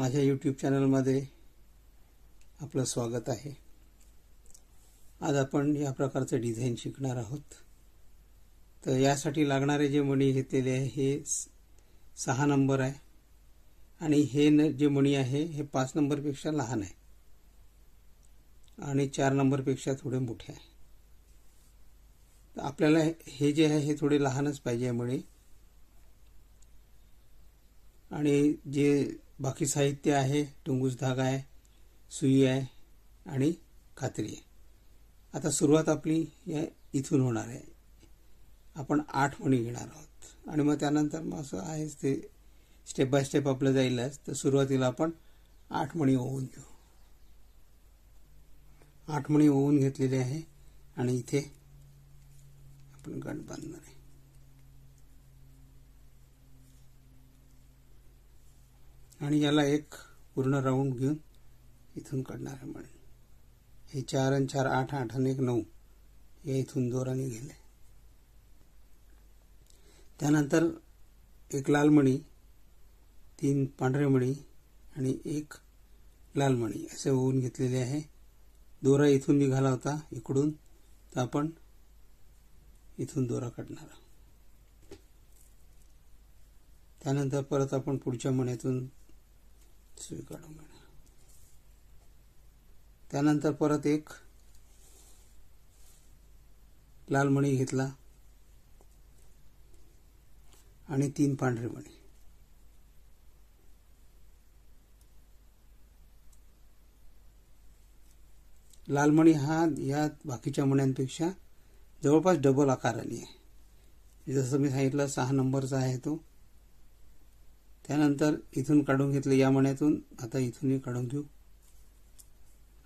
माझ्या यूट्यूब चॅनलमध्ये आपलं स्वागत आहे. आज आपण या प्रकारचं डिझाईन शिकणार आहोत. तर यासाठी लागणारे जे मणी घेतलेले आहे हे सहा नंबर आहे. आणि हे न जे मणी आहे हे पाच नंबरपेक्षा लहान आहे. आणि चार नंबरपेक्षा थोडे मोठे आहे. तर आपल्याला हे जे आहे हे थोडे लहानच पाहिजे मणी. आणि जे बाकी साहित्य आहे टुंगूस धागा आहे सुई आहे आणि खात्री आहे. आता सुरुवात आपली या इथून होणार आहे. आपण आठ मणी घेणार आहोत. आणि मग त्यानंतर मग असं आहेच ते स्टेप बाय स्टेप आपलं जाईलच. तर सुरुवातीला आपण आठ मणी ओवून घेऊ. आठ मणी ओवून घेतलेले आहे आणि इथे आपण गट बांधणार आहे. आणि याला एक पूर्ण राऊंड घेऊन इथून काढणार आहे म्हणून हे चार आणि चार आठ आठ आणि एक नऊ हे इथून दोराने गेले. त्यानंतर एक लाल मणी तीन पांढरे मणी आणि एक लाल मणी असे होऊन घेतलेले आहे. दोरा इथून निघाला होता इकडून तर आपण इथून दोरा काढणार आहोत. त्यानंतर परत आपण पुढच्या मण्यातून स्वीकारून घेणे त्यानंतर परत एक लालमणी घेतला आणि तीन पांढरे मणी लालमणी हा या बाकीच्या मण्यांपेक्षा जवळपास डबल आकाराने आहे. जसं मी सांगितलं सहा नंबरचा आहे तो. त्यानंतर इथून काढून घेतलं या मण्यातून आता इथूनही काढून घेऊ.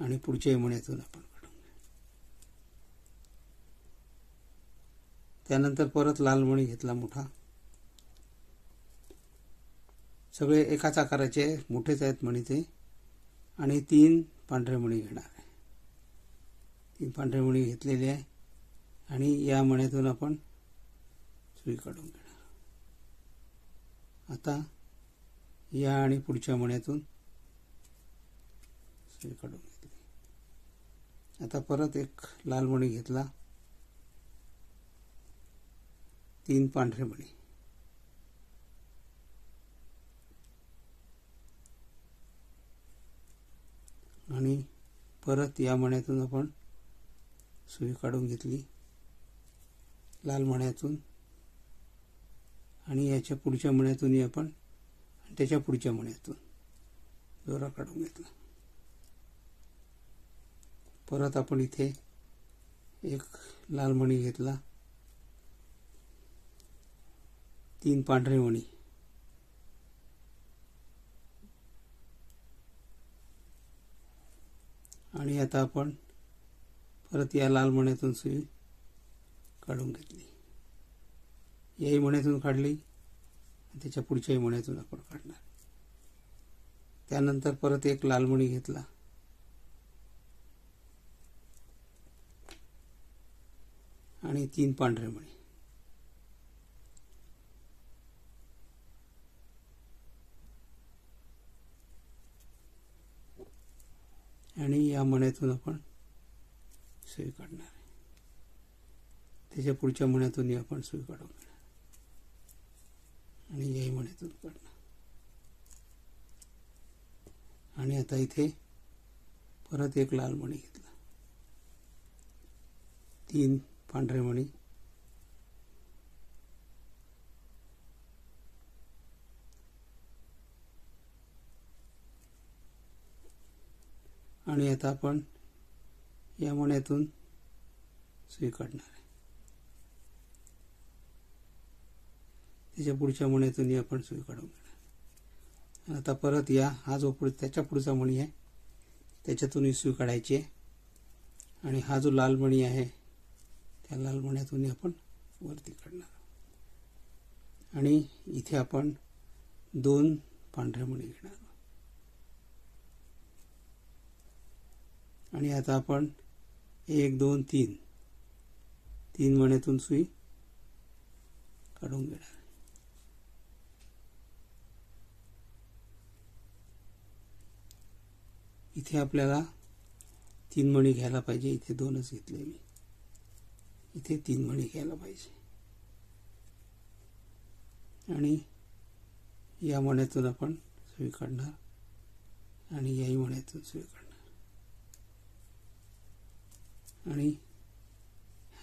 आणि पुढच्याही मण्यातून आपण काढून घेऊ. त्यानंतर परत लाल मणी घेतला मोठा. सगळे एकाच आकाराचे मोठेच आहेत मणी ते आणि तीन पांढरे मणी घेणार आहे. तीन पांढरे मणी घेतलेले आहे. आणि या मण्यातून आपण सुई काढून घेणार आता या आणि पुढच्या मण्यातून सुई काढून घेतली. आता परत एक लाल मणी घेतला. तीन पांढरे मणी. आणि परत या मण्यातून आपण सुई काढून घेतली. लाल मण्यातून. आणि याच्या पुढच्या मण्यातूनही आपण त्याच्या पुढच्या मण्यातून दोरा काढून घेतला. परत आपण इथे एक लाल मणी घेतला. तीन पांढरे मणी. आणि आता आपण परत या लाल मण्यातून सुई काढून घेतली. याही मण्यातून काढली. त्याच्या पुढच्याही मण्यातून आपण काढणार. त्यानंतर परत एक लालमणी घेतला. आणि तीन पांढरे मणी. आणि या मण्यातून आपण सुई काढणार. आहे त्याच्या पुढच्या मण्यातूनही आपण सुई काढून घेणार. आणि जय मण्यातून काढणार आणि आता इथे परत एक लाल मणी घेतला. तीन पांढरे मणी. आणि आता आपण या मण्यातून सुई काढणार आहे. त्याच्या पुढच्या मण्यातूनही आपण सुई काढून घेणार. आता परत या हा जो पुढे त्याच्या पुढचा मणी आहे त्याच्यातूनही सुई काढायची. आहे आणि हा जो लाल मणी आहे त्या लाल मण्यातूनही आपण वरती काढणार. आणि इथे आपण दोन पांढऱ्या मणी घेणार. आणि आता आपण एक दोन तीन. तीन मण्यातून सुई काढून घेणार. इथे आपल्याला तीन मणी घ्यायला पाहिजे. इथे दोनच घेतले मी. इथे तीन मणी घ्यायला पाहिजे. आणि या मण्यातून आपण सुई काढणार आणि याही मण्यातून सुई काढणार. आणि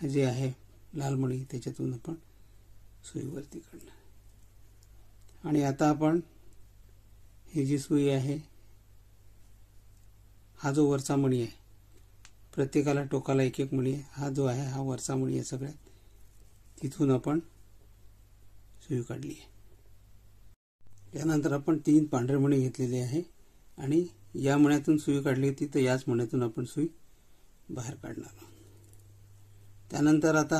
हे जे आहे लाल मणी त्याच्यातून आपण सुईवरती काढणार. आणि आता आपण ही जी सुई आहे हा जो वरचा मणी आहे प्रत्येकाला टोकाला एक एक मणी आहे हा जो आहे हा वरचा मणी आहे सगळ्यात. तिथून आपण सुई काढली आहे. त्यानंतर आपण तीन पांढरे मणी घेतलेले आहे आणि या मण्यातून सुई काढली होती तर याच मण्यातून आपण सुई बाहेर काढणार आहोत. त्यानंतर आता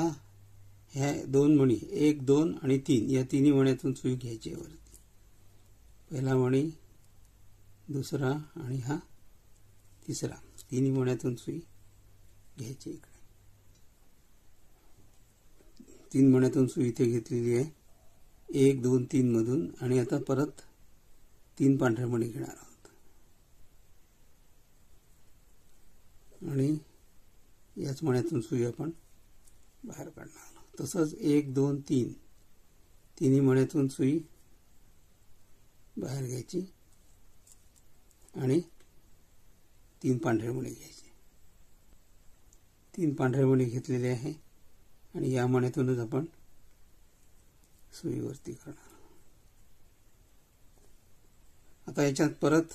ह्या दोन मणी एक दोन आणि तीन या तिन्ही मण्यातून सुई घ्यायची वरती. पहिला मणी दुसरा आणि हा तिसरा. तिन्ही मण्यातून सुई घ्यायची इकडे. तीन मण्यातून सुई इथे घेतलेली आहे. एक दोन तीन मधून आणि आता परत तीन पांढऱ्या मणी घेणार आहोत. आणि याच मण्यातून सुई आपण बाहेर काढणार तसंच एक दोन तीन. तिन्ही मण्यातून सुई बाहेर घ्यायची. आणि तीन पांढरे मणी घ्यायचे. तीन पांढरे मणी घेतलेले आहे आणि या मण्यातूनच आपण सुईवरती करणार आता याच्यात परत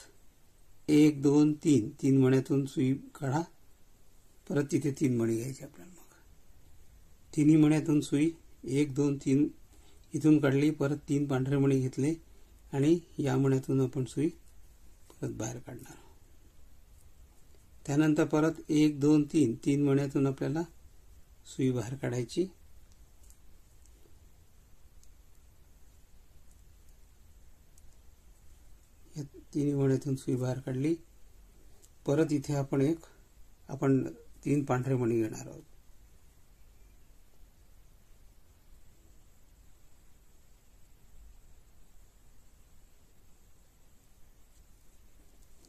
एक दोन तीन तीन मण्यातून सुई काढा. परत तिथे तीन मणी घ्यायचे आपल्याला मग. तिन्ही मण्यातून सुई एक दोन तीन इथून काढली परत तीन पांढरे मणी घेतले आणि या मण्यातून आपण सुई परत बाहेर काढणार त्यानंतर परत एक दोन तीन. तीन मण्यातून आपल्याला सुई बाहेर काढायची. या तिन्ही मण्यातून सुई बाहेर काढली. परत इथे आपण एक आपण तीन पांढरे मणी घेणार आहोत.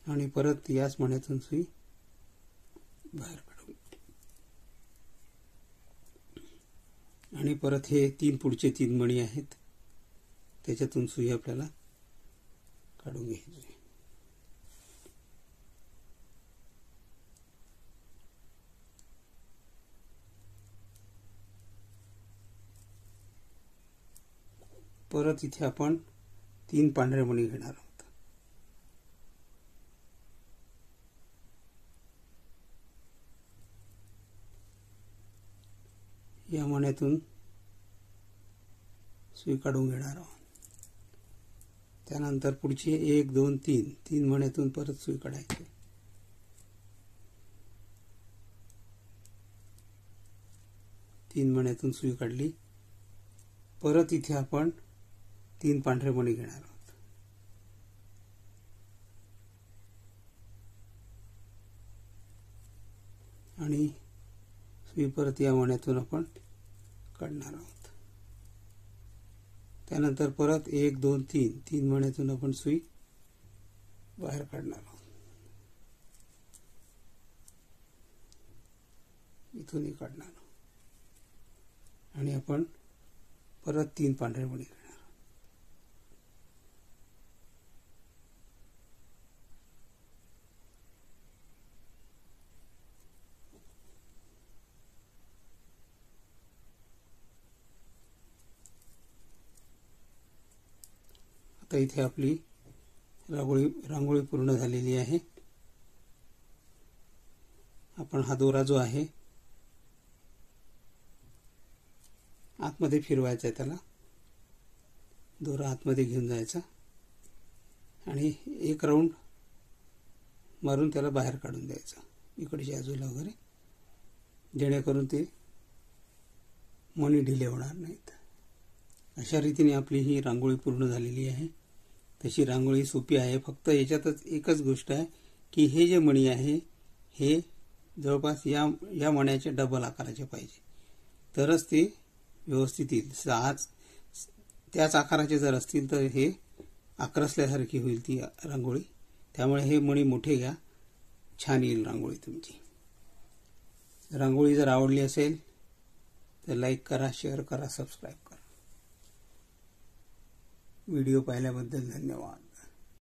आणि परत याच मण्यातून सुई बाहेर काढू. आणि परत हे तीन पुढचे तीन मणी आहेत त्याच्यातून सुई आपल्याला काढून घ्यायची. परत इथे आपण तीन पांढरे मणी घेणार आहोत. या मण्यातून सुई काढून घेणार आहोत. त्यानंतर पुढचे एक दोन तीन तीन मण्यातून परत सुई काढायची तीन मण्यातून सुई काढली परत इथे आपण तीन पांढरे मणी घेणार आहोत. आणि सुई परत या वण्यातून आपण काढणार आहोत. त्यानंतर परत एक दोन तीन तीन महिन्यातून आपण सुई बाहेर काढणार आहोत. इथूनही काढणार आणि आपण परत तीन पांढरे मणी आता इथे आपली रांगोळी रांगोळी पूर्ण झालेली आहे. आपण हा दोरा जो आहे आतमध्ये फिरवायचा आहे त्याला. दोरा आतमध्ये घेऊन जायचा. आणि एक राऊंड मारून त्याला बाहेर काढून द्यायचा इकडच्या बाजूला वगैरे. जेणेकरून ते मणी ढिले होणार नाहीत. अशा रीतीने आपली ही रांगोळी पूर्ण झालेली आहे. तशी रांगोळी सोपी आहे. फक्त याच्यातच एकच गोष्ट आहे की हे जे मणी आहे हे जवळपास या या मण्याचे डबल आकाराचे पाहिजे. तरच ते व्यवस्थित येईल. सहा त्याच आकाराचे जर असतील तर हे आक्रसल्यासारखी होईल ती रांगोळी. त्यामुळे हे मणी मोठे घ्या. छान येईल रांगोळी तुमची. रांगोळी जर आवडली असेल तर लाईक करा शेअर करा सबस्क्राईब करा. व्हिडिओ पाहिल्याबद्दल धन्यवाद.